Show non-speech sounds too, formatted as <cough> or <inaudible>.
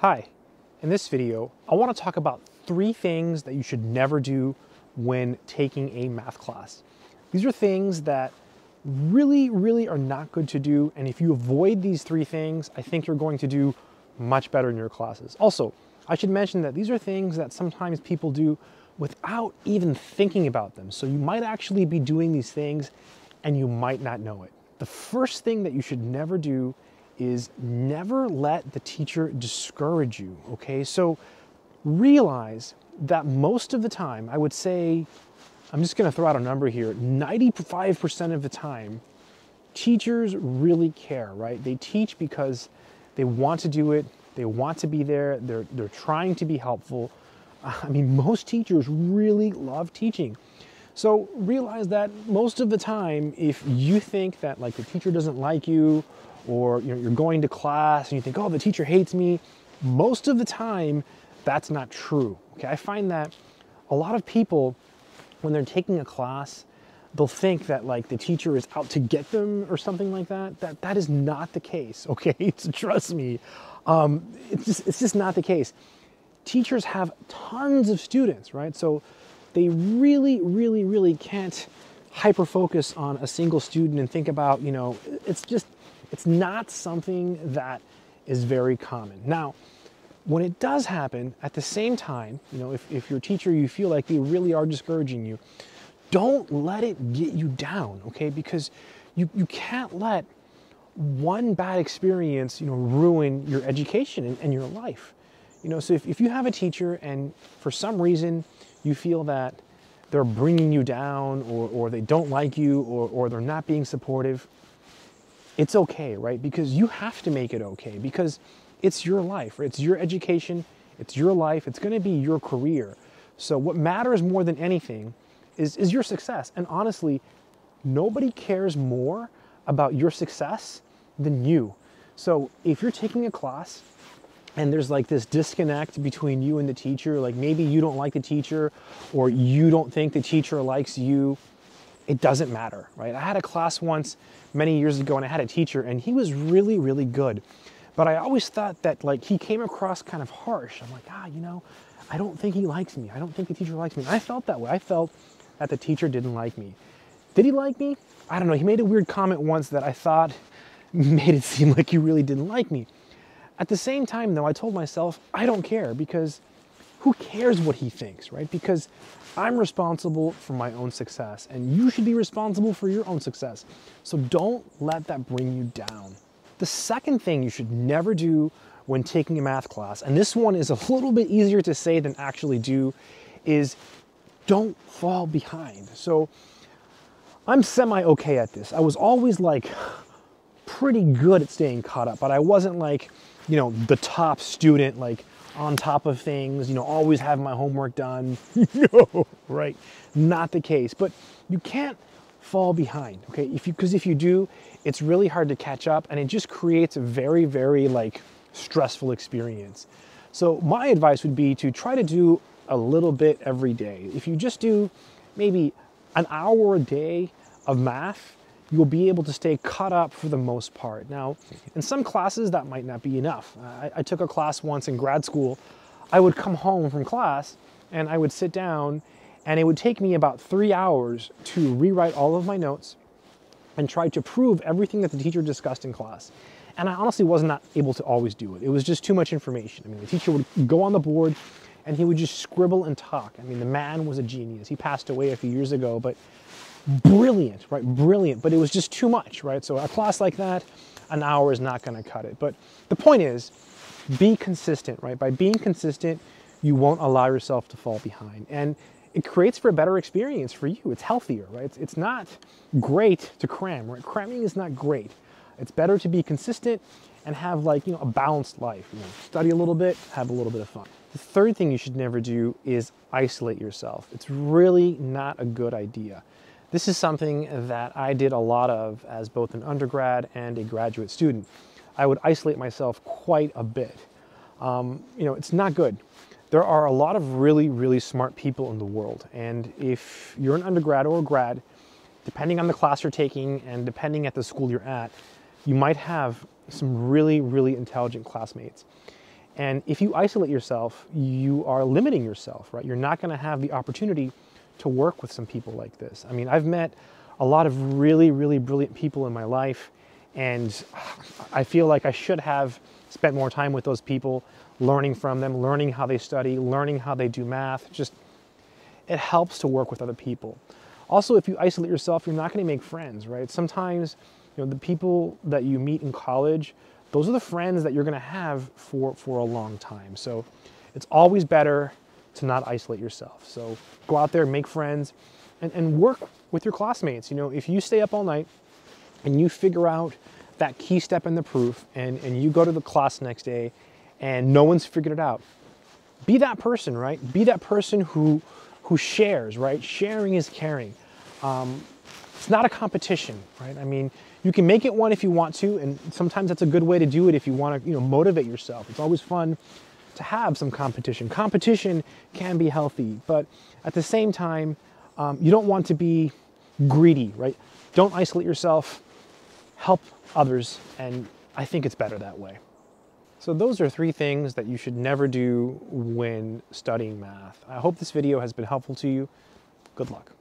Hi, in this video, I want to talk about three things that you should never do when taking a math class. These are things that really, really are not good to do. And if you avoid these three things, I think you're going to do much better in your classes. Also, I should mention that these are things that sometimes people do without even thinking about them. So you might actually be doing these things and you might not know it. The first thing that you should never do is never let the teacher discourage you, okay? So realize that most of the time, I would say, I'm just gonna throw out a number here 95% of the time, teachers really care, right? They teach because they want to do it, they want to be there, they're, they're trying to be helpful. <laughs> I mean, most teachers really love teaching. So realize that most of the time, if you think that like the teacher doesn't like you or you know, you're going to class and you think, oh, the teacher hates me, most of the time, that's not true. Okay, I find that a lot of people, when they're taking a class, they'll think that like the teacher is out to get them or something like that. That that is not the case. <laughs> Okay, trust me, um, it's just it's just not the case. Teachers have tons of students, right? So they really, really, really can't hyper focus on a single student and think about, you know, it's just it's not something that is very common. Now, when it does happen, at the same time, you know, if, if your teacher, you feel like they really are discouraging you, don't let it get you down, okay? Because you, you can't let one bad experience, you know, ruin your education and, and your life. You know, so if, if you have a teacher and for some reason you feel that they're bringing you down or, or they don't like you or, or they're not being supportive, it's okay, right? Because you have to make it okay because it's your life, it's your education, it's your life, it's going to be your career. So what matters more than anything is, is your success. And honestly, nobody cares more about your success than you. So if you're taking a class and there's like this disconnect between you and the teacher, like maybe you don't like the teacher or you don't think the teacher likes you, it doesn't matter, right? I had a class once many years ago and I had a teacher and he was really, really good. But I always thought that like he came across kind of harsh. I'm like, ah, you know, I don't think he likes me. I don't think the teacher likes me. And I felt that way. I felt that the teacher didn't like me. Did he like me? I don't know. He made a weird comment once that I thought <laughs> made it seem like he really didn't like me. At the same time, though, I told myself, I don't care because who cares what he thinks, right? Because I'm responsible for my own success and you should be responsible for your own success. So don't let that bring you down. The second thing you should never do when taking a math class, and this one is a little bit easier to say than actually do, is don't fall behind. So I'm semi okay at this. I was always like pretty good at staying caught up, but I wasn't like, you know, the top student, like on top of things, you know, always have my homework done. <laughs> no, right? Not the case. But you can't fall behind, okay? If you because if you do, it's really hard to catch up and it just creates a very very like stressful experience. So my advice would be to try to do a little bit every day. If you just do maybe an hour a day of math, you will be able to stay caught up for the most part. Now, in some classes, that might not be enough. I, I, took a class once in grad school. I would come home from class and I would sit down, and it would take me about three hours to rewrite all of my notes and try to prove everything that the teacher discussed in class. And I honestly was not able to always do it. It was just too much information. I mean, the teacher would go on the board and he would just scribble and talk. I mean, the man was a genius. He passed away a few years ago, but brilliant, right? Brilliant, but it was just too much, right? So a class like that, an hour is not going to cut it. But the point is, be consistent, right? By being consistent, you won't allow yourself to fall behind. And it creates for a better experience for you. It's healthier, right? It's, it's not great to cram, right? Cramming is not great. It's better to be consistent and have like, you know, a balanced life. You know, study a little bit, have a little bit of fun. The third thing you should never do is isolate yourself. It's really not a good idea. This is something that I did a lot of as both an undergrad and a graduate student. I would isolate myself quite a bit. Um, you know, it's not good. There are a lot of really, really smart people in the world. And if you're an undergrad or a grad, depending on the class you're taking and depending at the school you're at, you might have some really, really intelligent classmates. And if you isolate yourself, you are limiting yourself, right? You're not going to have the opportunity to work with some people like this. I mean, I've met a lot of really, really brilliant people in my life, and I feel like I should have spent more time with those people, learning from them, learning how they study, learning how they do math. Just, it helps to work with other people. Also, if you isolate yourself, you're not going to make friends, right? Sometimes, you know, the people that you meet in college, those are the friends that you're going to have for, for a long time. So it's always better to not isolate yourself. So go out there, make friends, and, and work with your classmates. You know, if you stay up all night and you figure out that key step in the proof and, and you go to the class next day and no one's figured it out, be that person, right? Be that person who, who shares, right? Sharing is caring. Um, it's not a competition, right? I mean, you can make it one if you want to, and sometimes that's a good way to do it if you want to, you know, motivate yourself. It's always fun to have some competition. Competition can be healthy, but at the same time, um, you don't want to be greedy, right? Don't isolate yourself, help others, and I think it's better that way. So those are three things that you should never do when studying math. I hope this video has been helpful to you. Good luck.